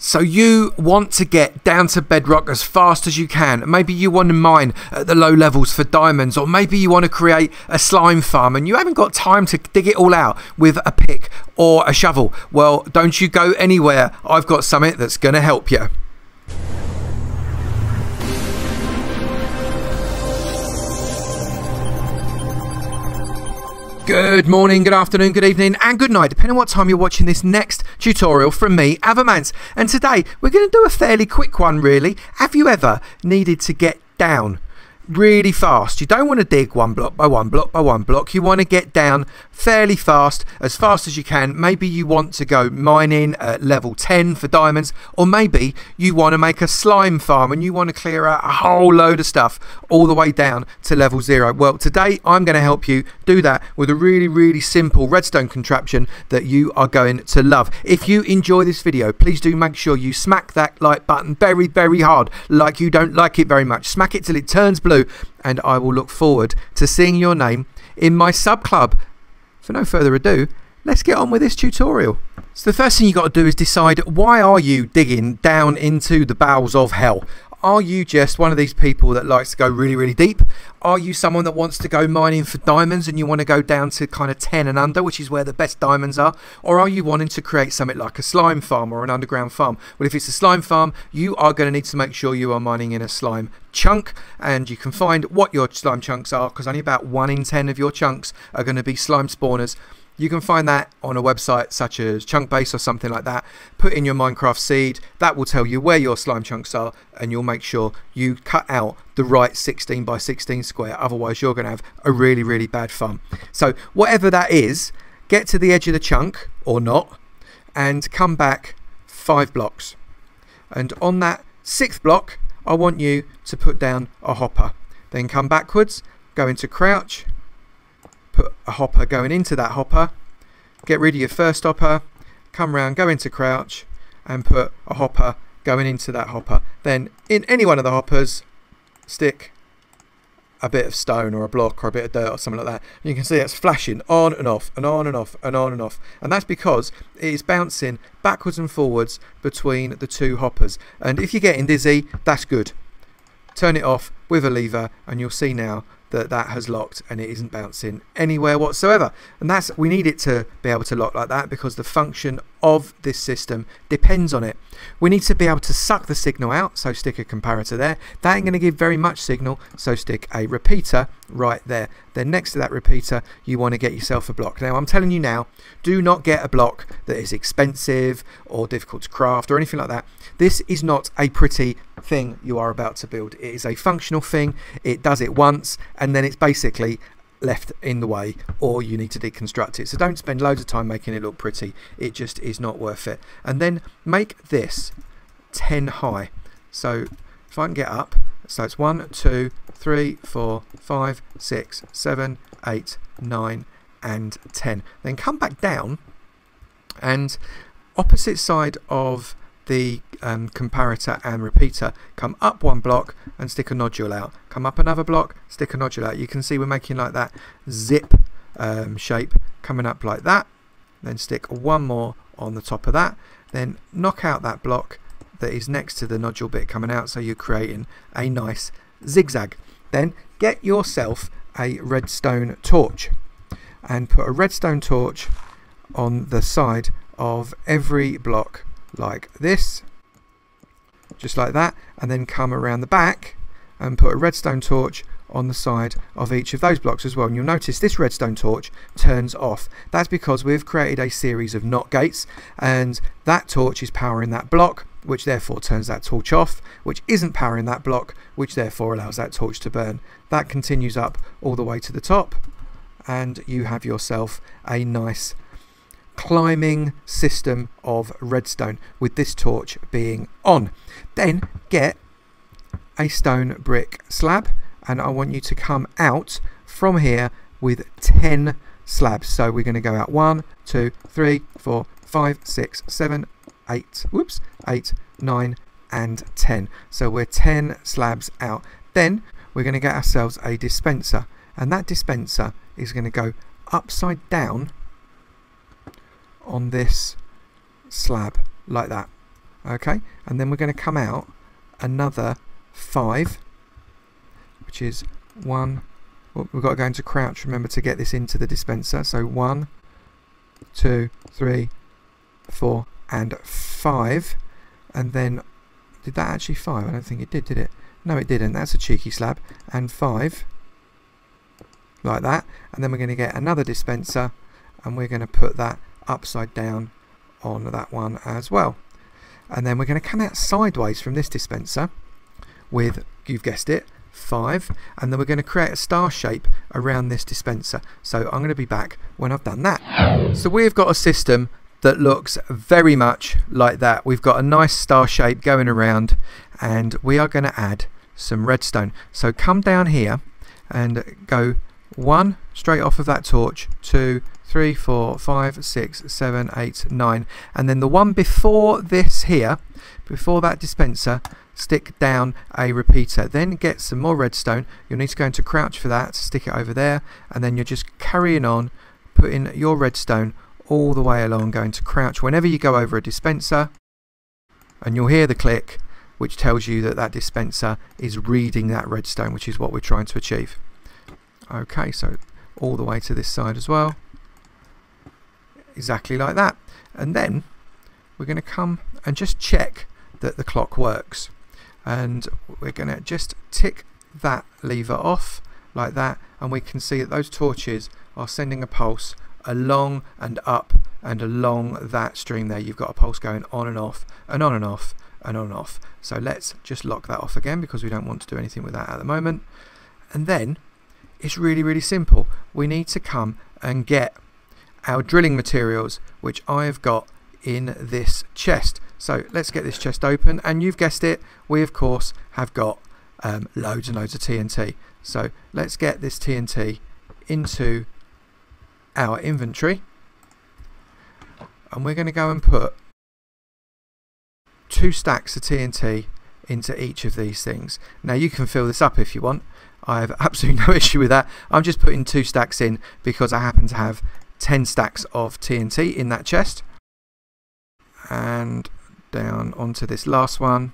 So you want to get down to bedrock as fast as you can. Maybe you want to mine at the low levels for diamonds, or maybe you want to create a slime farm and you haven't got time to dig it all out with a pick or a shovel. Well, don't you go anywhere. I've got something that's going to help you. Good morning, good afternoon, good evening, and good night, depending on what time you're watching this next tutorial from me, Avomance. And today, we're going to do a fairly quick one, really. Have you ever needed to get down really fast. You don't want to dig one block by one block by one block. You want to get down fairly fast, as fast as you can. Maybe you want to go mining at level 10 for diamonds, or maybe you want to make a slime farm and you want to clear out a whole load of stuff all the way down to level zero. Well, today I'm going to help you do that with a really, really simple redstone contraption that you are going to love. If you enjoy this video, please do make sure you smack that like button very, very hard, like you don't like it very much. Smack it till it turns blue and I will look forward to seeing your name in my sub club. For no further ado, let's get on with this tutorial. So the first thing you've got to do is decide why are you digging down into the bowels of hell? Are you just one of these people that likes to go really, really deep? Are you someone that wants to go mining for diamonds and you want to go down to kind of 10 and under, which is where the best diamonds are? Or are you wanting to create something like a slime farm or an underground farm? Well, if it's a slime farm, you are going to need to make sure you are mining in a slime chunk and you can find what your slime chunks are because only about 1 in 10 of your chunks are going to be slime spawners you can find that on a website such as Chunkbase or something like that. Put in your Minecraft seed, that will tell you where your slime chunks are, and you'll make sure you cut out the right 16 by 16 square. Otherwise, you're going to have a really, really bad farm. So, whatever that is, get to the edge of the chunk or not, and come back five blocks. And on that sixth block, I want you to put down a hopper. Then come backwards, go into crouch, put a hopper going into that hopper, get rid of your first hopper, come round, go into crouch, and put a hopper going into that hopper. Then in any one of the hoppers, stick a bit of stone or a block or a bit of dirt or something like that. And you can see it's flashing on and off and on and off and on and off. And that's because it is bouncing backwards and forwards between the two hoppers. And if you're getting dizzy, that's good. Turn it off with a lever and you'll see now that that has locked and it isn't bouncing anywhere whatsoever. And that's we need it to be able to lock like that because the function of this system depends on it. We need to be able to suck the signal out so stick a comparator there. That ain't going to give very much signal so stick a repeater right there. Then next to that repeater you want to get yourself a block. Now I'm telling you now do not get a block that is expensive or difficult to craft or anything like that. This is not a pretty thing you are about to build. It is a functional thing. It does it once and then it's basically left in the way or you need to deconstruct it. So don't spend loads of time making it look pretty. It just is not worth it. And then make this 10 high. So if I can get up so it's 1 2 3 4 5 6 7 8 9 and 10 then come back down and opposite side of the um, comparator and repeater. Come up one block and stick a nodule out. Come up another block, stick a nodule out. You can see we're making like that zip um, shape coming up like that. Then stick one more on the top of that. Then knock out that block that is next to the nodule bit coming out so you're creating a nice zigzag. Then get yourself a redstone torch and put a redstone torch on the side of every block like this just like that and then come around the back and put a redstone torch on the side of each of those blocks as well. And you'll notice this redstone torch turns off. That's because we've created a series of NOT gates and that torch is powering that block which therefore turns that torch off which isn't powering that block which therefore allows that torch to burn. That continues up all the way to the top and you have yourself a nice climbing system of redstone with this torch being on. Then get a stone brick slab and I want you to come out from here with 10 slabs. So we're going to go out 1, 2, 3, 4, 5, 6, 7, 8, whoops, 8, 9 and 10. So we're 10 slabs out. Then we're going to get ourselves a dispenser and that dispenser is going to go upside down on this slab like that Okay, and then we're going to come out another five, which is one. Well, we've got to go into crouch, remember, to get this into the dispenser. So one, two, three, four, and five. And then, did that actually five? I don't think it did, did it? No, it didn't. That's a cheeky slab. And five, like that. And then we're going to get another dispenser, and we're going to put that upside down on that one as well. And then we're going to come out sideways from this dispenser with, you've guessed it, 5 and then we're going to create a star shape around this dispenser. So I'm going to be back when I've done that. So we've got a system that looks very much like that. We've got a nice star shape going around and we are going to add some redstone. So come down here and go one straight off of that torch two three four five six seven eight nine and then the one before this here before that dispenser stick down a repeater. Then get some more redstone. You'll need to go into crouch for that, stick it over there, and then you're just carrying on, putting your redstone all the way along, going to crouch whenever you go over a dispenser, and you'll hear the click, which tells you that that dispenser is reading that redstone, which is what we're trying to achieve. Okay, so all the way to this side as well. Exactly like that. And then we're going to come and just check that the clock works. And we're going to just tick that lever off like that and we can see that those torches are sending a pulse along and up and along that stream there. You've got a pulse going on and off and on and off and on and off. So let's just lock that off again because we don't want to do anything with that at the moment. And then it's really really simple. We need to come and get our drilling materials which I have got in this chest so let's get this chest open and you've guessed it, we of course have got um, loads and loads of TNT. So let's get this TNT into our inventory and we're going to go and put two stacks of TNT into each of these things. Now you can fill this up if you want. I have absolutely no issue with that. I'm just putting two stacks in because I happen to have 10 stacks of TNT in that chest. And down onto this last one.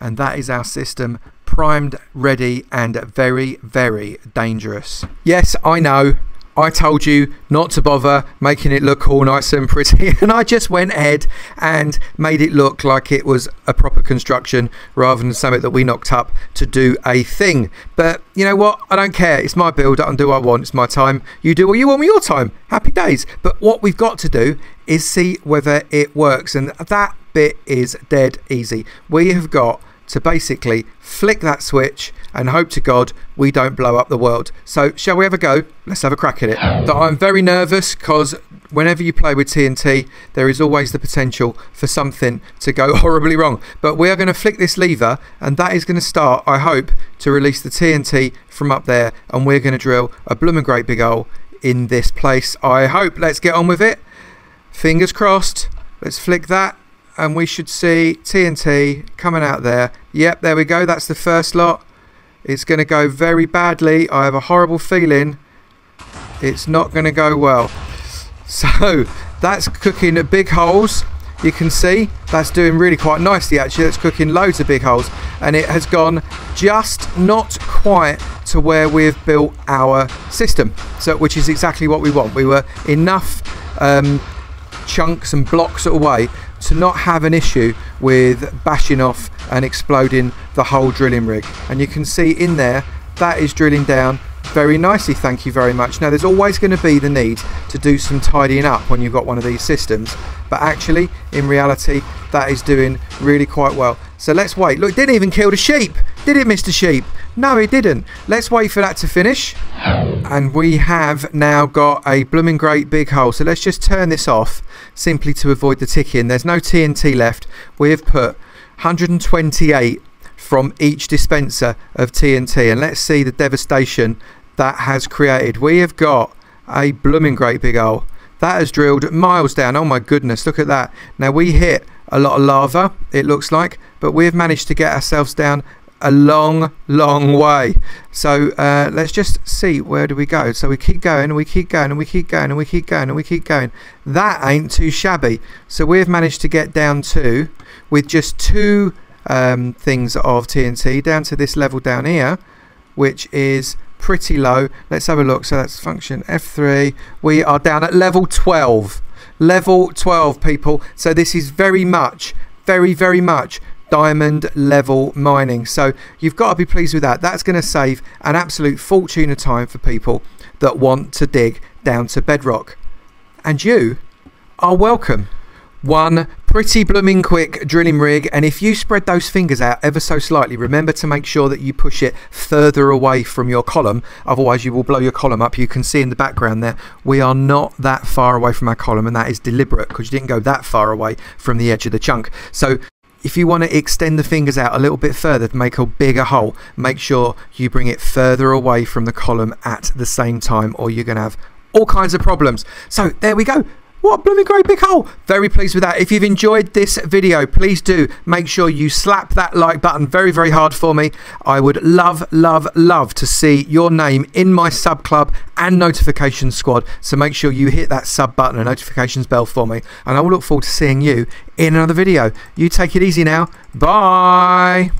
And that is our system primed ready and very very dangerous. Yes I know I told you not to bother making it look all nice and pretty and I just went ahead and made it look like it was a proper construction rather than something that we knocked up to do a thing. But you know what? I don't care. It's my build. I can do what I want. It's my time. You do what you want with your time. Happy days. But what we've got to do is see whether it works and that bit is dead easy. We have got to basically flick that switch and hope to God we don't blow up the world. So, shall we have a go? Let's have a crack at it. I'm very nervous because whenever you play with TNT, there is always the potential for something to go horribly wrong. But we are going to flick this lever, and that is going to start, I hope, to release the TNT from up there, and we're going to drill a blooming great big hole in this place. I hope. Let's get on with it. Fingers crossed. Let's flick that and we should see TNT coming out there. Yep, there we go. That's the first lot. It's going to go very badly. I have a horrible feeling it's not going to go well. So that's cooking big holes. You can see that's doing really quite nicely actually. That's cooking loads of big holes and it has gone just not quite to where we've built our system. So which is exactly what we want. We were enough um, chunks and blocks away to not have an issue with bashing off and exploding the whole drilling rig. And you can see in there that is drilling down very nicely thank you very much. Now there's always going to be the need to do some tidying up when you've got one of these systems but actually in reality that is doing really quite well. So let's wait. Look didn't even kill the sheep did it Mr Sheep? No it didn't. Let's wait for that to finish. And we have now got a blooming great big hole. So let's just turn this off simply to avoid the ticking. There's no TNT left. We have put 128 from each dispenser of TNT and let's see the devastation that has created. We have got a blooming great big hole. That has drilled miles down. Oh my goodness, look at that. Now we hit a lot of lava, it looks like, but we've managed to get ourselves down a long, long way. So uh, let's just see where do we go. So we keep going and we keep going and we keep going and we keep going and we keep going. That ain't too shabby. So we've managed to get down to with just two um, things of TNT down to this level down here, which is pretty low. Let's have a look. So that's function F3. We are down at level 12. Level 12, people. So this is very much, very, very much diamond level mining. So you've got to be pleased with that. That's going to save an absolute fortune of time for people that want to dig down to bedrock. And you are welcome. One pretty blooming quick drilling rig and if you spread those fingers out ever so slightly remember to make sure that you push it further away from your column otherwise you will blow your column up you can see in the background there we are not that far away from our column and that is deliberate because you didn't go that far away from the edge of the chunk so if you want to extend the fingers out a little bit further to make a bigger hole make sure you bring it further away from the column at the same time or you're going to have all kinds of problems. So there we go what blooming great big hole. Very pleased with that. If you've enjoyed this video, please do make sure you slap that like button very, very hard for me. I would love, love, love to see your name in my sub club and notification squad. So make sure you hit that sub button and notifications bell for me. And I will look forward to seeing you in another video. You take it easy now. Bye.